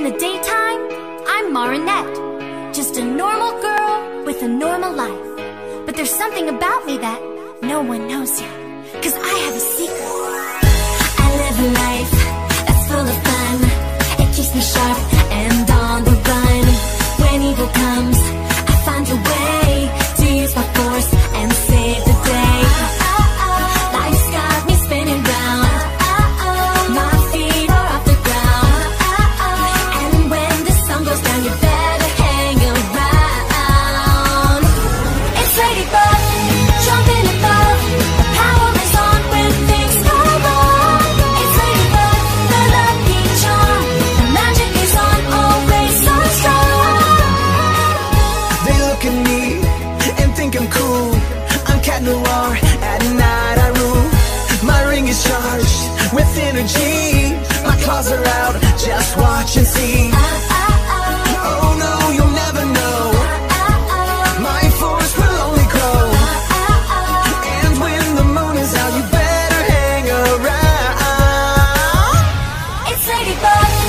In the daytime, I'm Marinette. Just a normal girl with a normal life. But there's something about me that no one knows yet. Cause I have a secret. Goes down, you better hang around. It's Ladybug, jumping above. The power is on when things. It's Ladybug, the lucky charm. The magic is on, always so strong. They look at me and think I'm cool. I'm Cat Noir, at night I rule. My ring is charged with energy. My claws are out, just watch and see. mighty bucks.